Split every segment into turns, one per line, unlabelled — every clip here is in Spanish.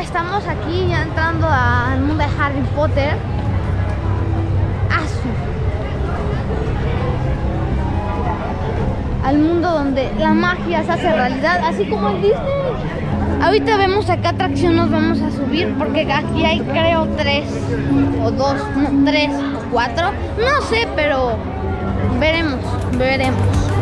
estamos aquí ya entrando al mundo de Harry Potter. Asu. Al mundo donde la magia se hace realidad, así como en Disney. Ahorita vemos a qué atracción nos vamos a subir, porque aquí hay creo tres o dos, tres o cuatro. No sé, pero veremos, veremos.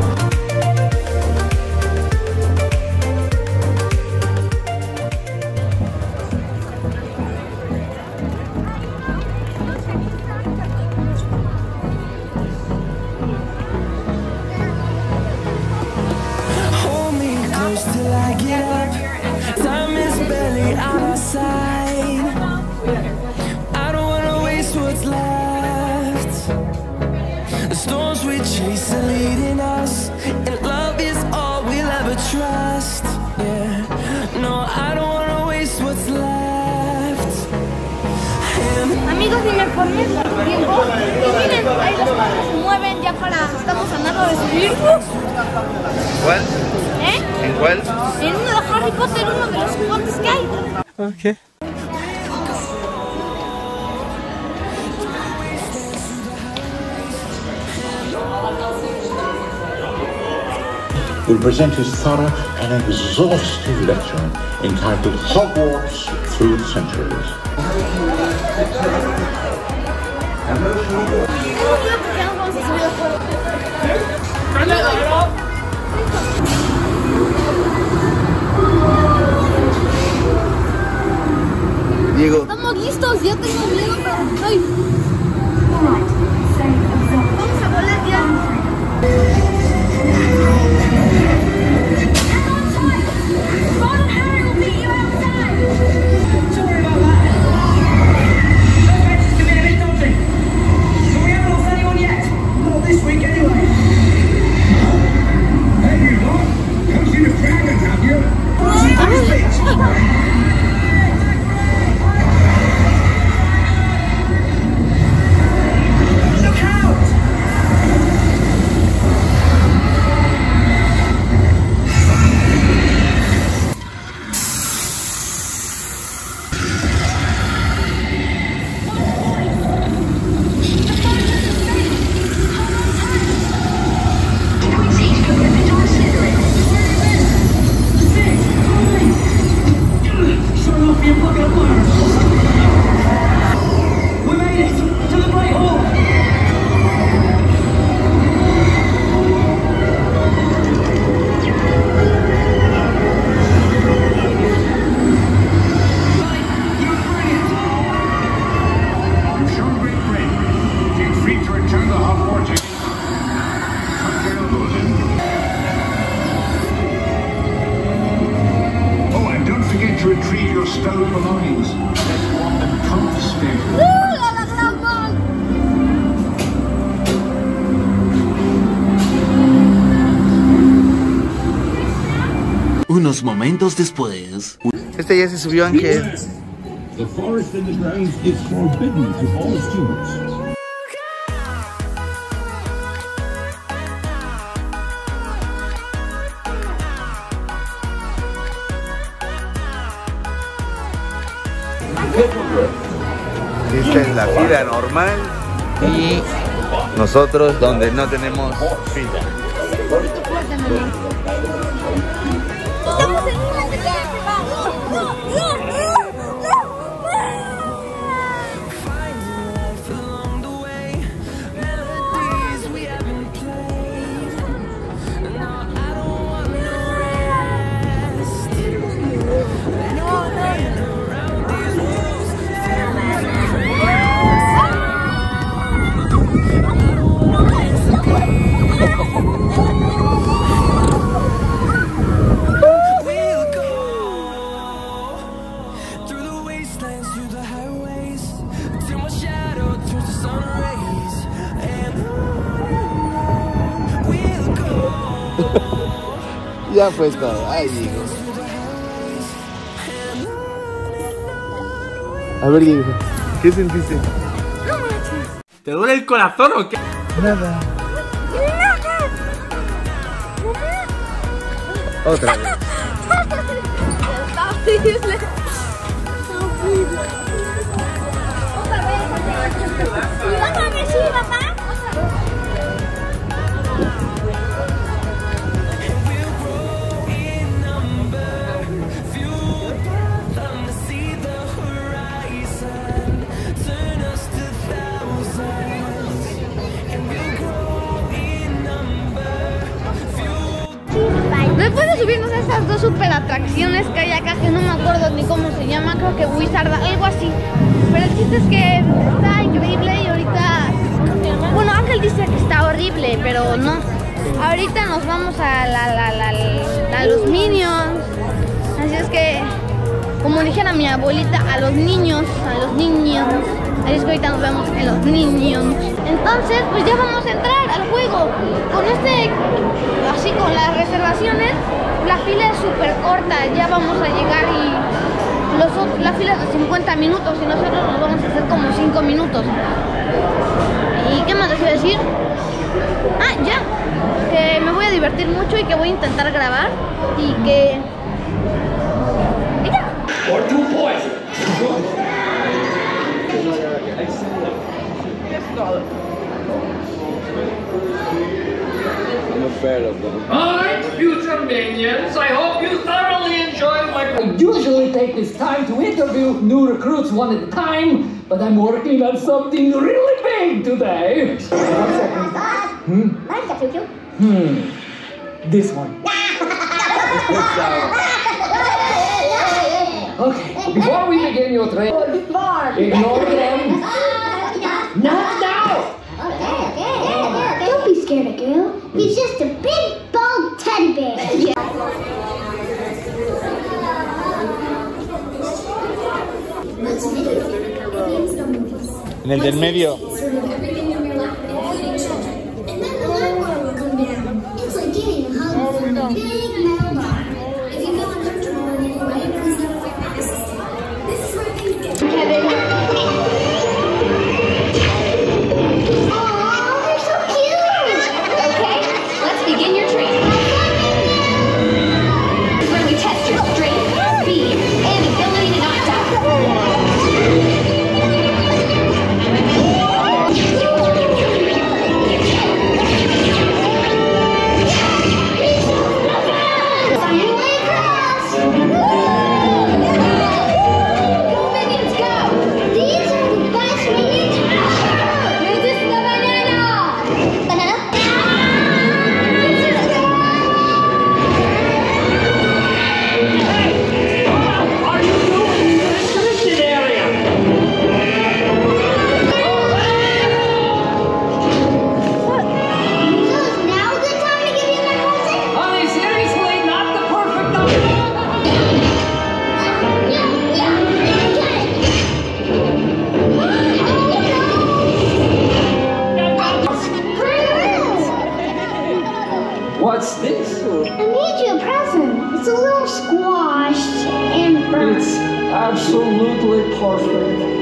Mueven ya para. Estamos a nada de subir.
¿Cuál?
¿Eh?
¿En cuál?
En uno de Harry Potter, uno de los juguetes que hay.
Ok.
will present his thorough and exhaustive lecture entitled Hogwarts Through the Centuries.
Diego,
Estamos listos, ya tengo miedo, pero ay.
Unos momentos después.
este ya se subió Ángel.
The forest in the grounds is forbidden to all students.
Esta es la fila normal y nosotros donde no tenemos fila. Ya pues todo. Ay, Diego. A ver, Diego. ¿Qué sentiste?
¿Te duele el corazón o qué?
Nada. Otra vez.
Está horrible. Otra como dijera mi abuelita, a los niños, a los niños. Así es que ahorita nos vemos en los niños. Entonces, pues ya vamos a entrar al juego. Con este, así con las reservaciones, la fila es súper corta. Ya vamos a llegar y los, la fila es de 50 minutos y nosotros nos vamos a hacer como 5 minutos. ¿Y qué más les iba a decir? Ah, ya. Que me voy a divertir mucho y que voy a intentar grabar y que... y ya.
Alright, future minions, I hope you thoroughly enjoyed my...
I usually take this time to interview new recruits one at a time, but I'm working on something really big today. Hmm. Hmm. This one. Okay, before we begin your training, oh, ignore them. Not now!
Oh, Don't be scared, of girl. He's just a big, bald teddy bear.
En el del medio.
It's like getting a hug oh, from a big
absolutely perfect.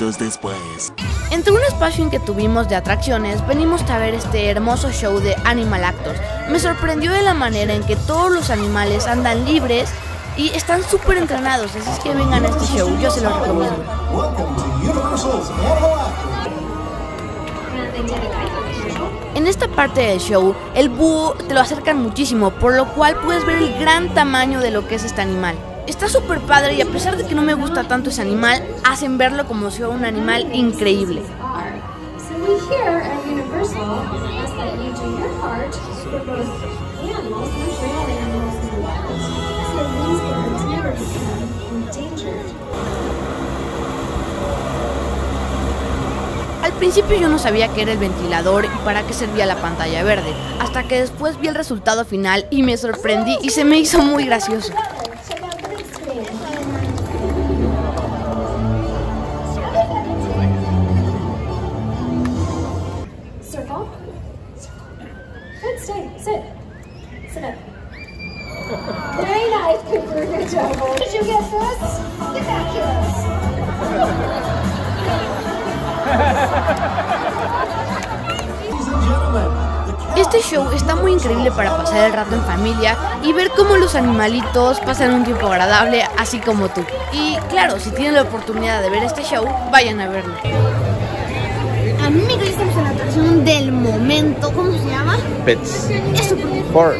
Minutos después.
Entre un espacio en que tuvimos de atracciones, venimos a ver este hermoso show de Animal Actors. Me sorprendió de la manera en que todos los animales andan libres y están súper entrenados, así es que vengan a este show, yo se los recomiendo. En esta parte del show, el búho te lo acercan muchísimo, por lo cual puedes ver el gran tamaño de lo que es este animal. Está súper padre y a pesar de que no me gusta tanto ese animal, hacen verlo como si fuera un animal increíble. Al principio yo no sabía qué era el ventilador y para qué servía la pantalla verde, hasta que después vi el resultado final y me sorprendí y se me hizo muy gracioso. Este show está muy increíble para pasar el rato en familia y ver cómo los animalitos pasan un tiempo agradable, así como tú. Y claro, si tienen la oportunidad de ver este show, vayan a verlo. A mí me estamos en la atracción del momento, ¿cómo se llama?
Pets.
Eso,
Four.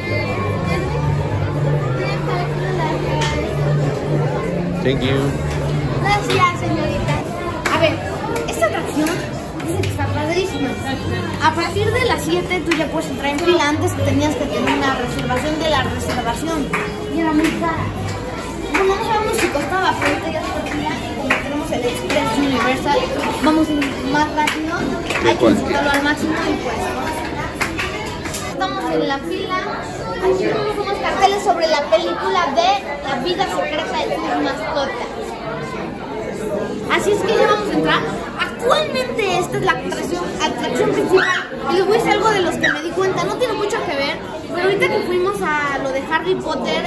Thank you.
Gracias, señorita. A ver, esta atracción dice que está A partir de las 7 tú ya puedes entrar en fila. Antes tenías que tener una reservación de la reservación. Y era muy cara. Bueno, no sabemos si costaba, pero ahorita ya está fila. Y como tenemos el Express Universal, vamos más rápido. Hay que disfrutarlo al máximo y pues. Estamos en la fila. Aquí tenemos unos carteles sobre la película de La vida secreta de tus mascotas. Así es que ya vamos a entrar. Actualmente esta es la atracción, atracción principal. Y les voy a decir algo de los que me di cuenta. No tiene mucho que ver, pero ahorita que fuimos a lo de Harry Potter,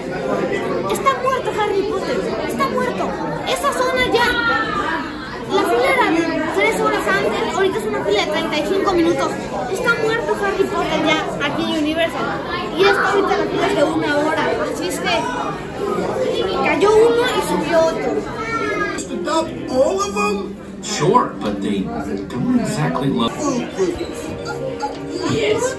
está muerto Harry Potter. Está muerto. Esa zona ya. La fila era de 3 horas antes, fila de 35 minutos. Está muerto Harry Potter ya aquí en Universal. Y esta ahorita la fila es de una hora. Así es que cayó uno y subió otro.
all of them? Sure, but they don't exactly look. Yes.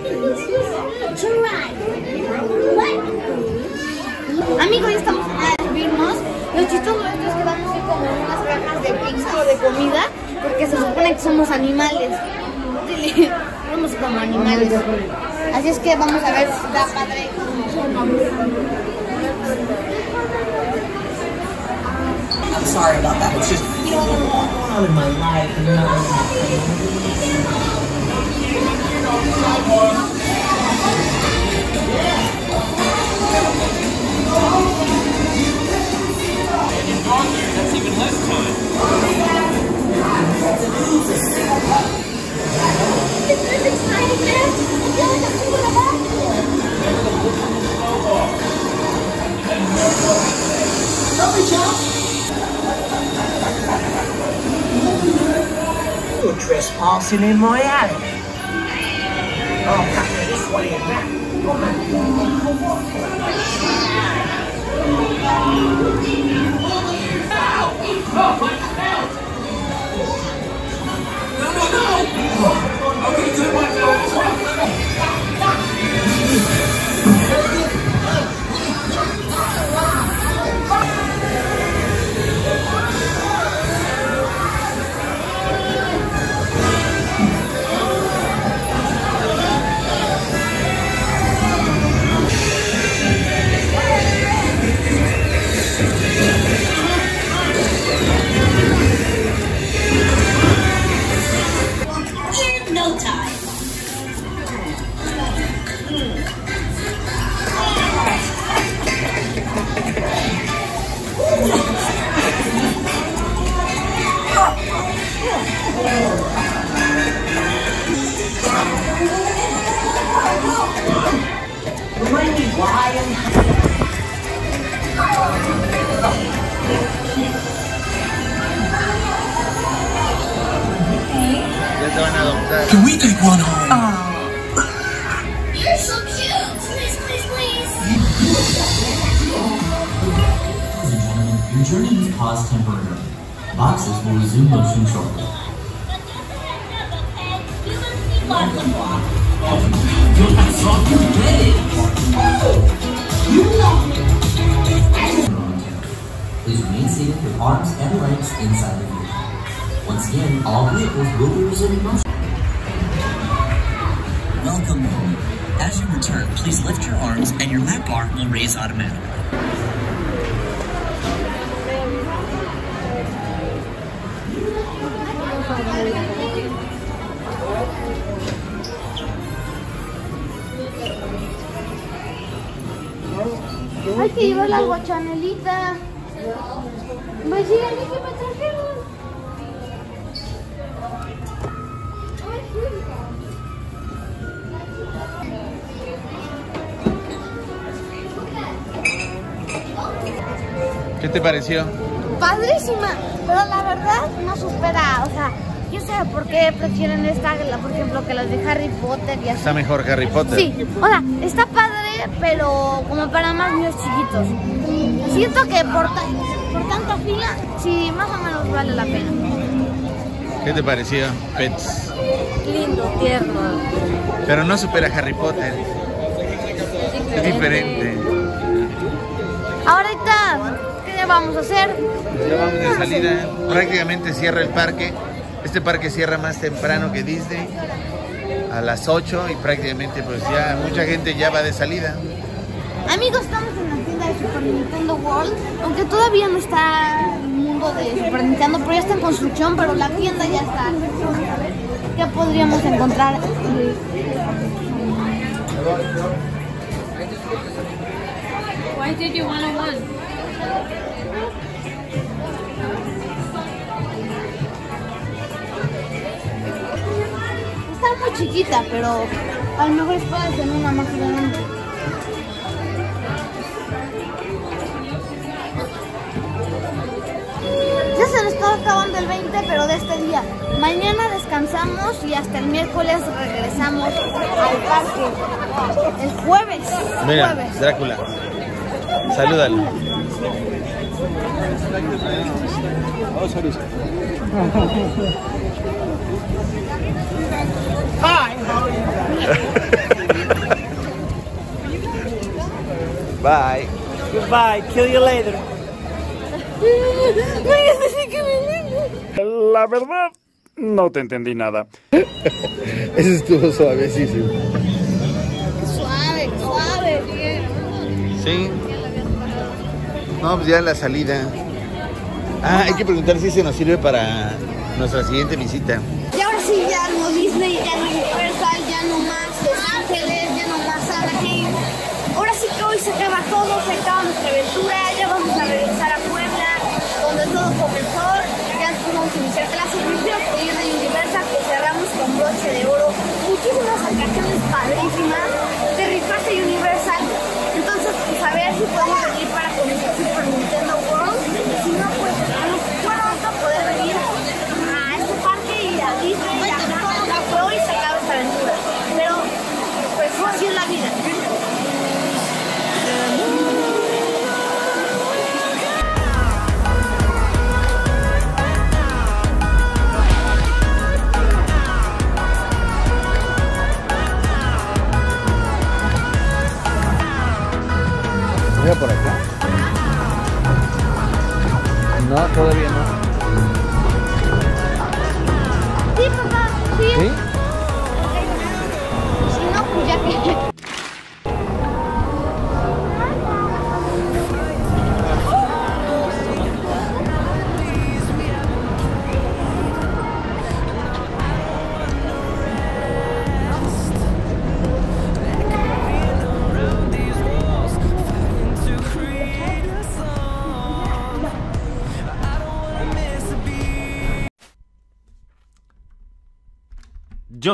Amigos, ya estamos a subirnos. Lo chistoso de esto es que vamos a ir como unas cajas de pizza o de comida, supone que somos animales. Somos como animales. Así es que vamos a ver si está padre.
I'm sorry about that. It's just, you know, a lot going on in my life and nothing. You're trespassing in my alley. Oh, come this way and that. Come on.
In
Can we take one home?
You're so cute. Please, please, please.
Your journey is paused temporarily. Boxes will resume motion shortly. Please remain seated with arms and legs inside the vehicle. Once again, all vehicles will be resuming motion cycle mode. As you return, please lift your arms and your lap bar will raise automatically.
Hay que llevar la guachanelita. Pues sí, hay que pasar
¿Qué te pareció?
Padrísima, pero la verdad no supera, o sea, yo sé por qué prefieren esta, por ejemplo, que las de Harry Potter y así.
Está mejor Harry Potter.
Sí, o sea, está padre, pero como para más niños chiquitos. Siento que por, por tanta fila, sí, más o menos vale la pena.
¿Qué te pareció, Pets?
Lindo, tierno.
Pero no supera Harry Potter. Es diferente.
¿Qué vamos a hacer?
Ya vamos de salida. Prácticamente cierra el parque. Este parque cierra más temprano que Disney. A las 8 y prácticamente pues ya mucha gente ya va de salida.
Amigos, estamos en la tienda de Super Nintendo World, aunque todavía no está el mundo de Super Nintendo, pero ya está en construcción, pero la tienda ya está. Qué podríamos encontrar.
Why did you want one?
Muy chiquita, pero a lo mejor puedes tener una más grande. Ya se nos está acabando el 20, pero de este día. Mañana descansamos y hasta el miércoles regresamos al parque. El jueves.
Mira,
Jueves.
Drácula. Salúdalo. Bye.
Goodbye. Kill you later.
La verdad, no te entendí nada.
Ese estuvo suavecísimo.
Suave, suave.
Sí. No, pues ya la salida. Ah, hay que preguntar si se nos sirve para nuestra siguiente visita.
Y ahora sí, ya no Disney, ya no no más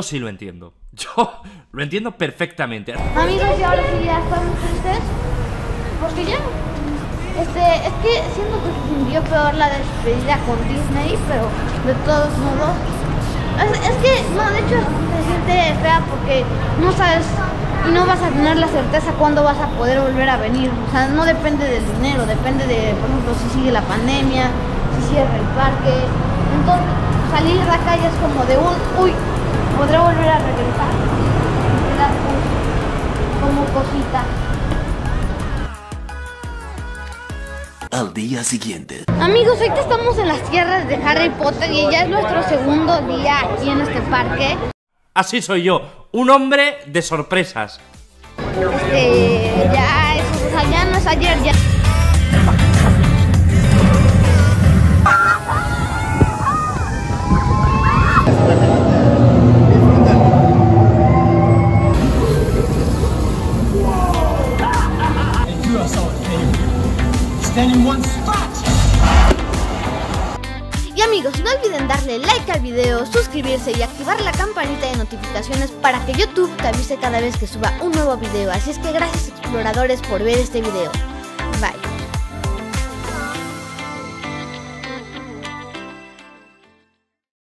Yo sí lo entiendo. Yo lo entiendo perfectamente.
Amigos, y ahora sí ya estamos tristes. Porque ya. Este, es que siento que se sintió peor la despedida con Disney, pero de todos modos. Es, que, no, de hecho se siente fea porque no sabes y no vas a tener la certeza cuándo vas a poder volver a venir. O sea, no depende del dinero, depende de, por ejemplo, si sigue la pandemia, si cierra el parque. Entonces, salir de acá ya es como de un, uy, ¿podré volver a regresar? Da como cosita.
Al día siguiente.
Amigos, ahorita estamos en las tierras de Harry Potter y ya es nuestro segundo día aquí en este parque.
Así soy yo, un hombre de sorpresas.
Este, ya, eso, o sea, ya no es ayer, ya. Y amigos, no olviden darle like al video, suscribirse y activar la campanita de notificaciones para que YouTube te avise cada vez que suba un nuevo video. Así es que gracias exploradores por ver este video.